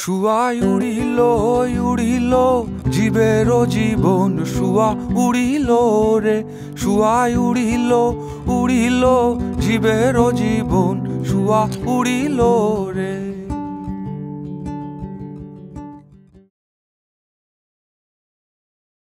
শুয়া উড়িল উড়িল, জীবের জীবন শুয়া উড়িল রে। শুয়া উড়িল উড়িল, জীবের জীবন শুয়া উড়িল রে।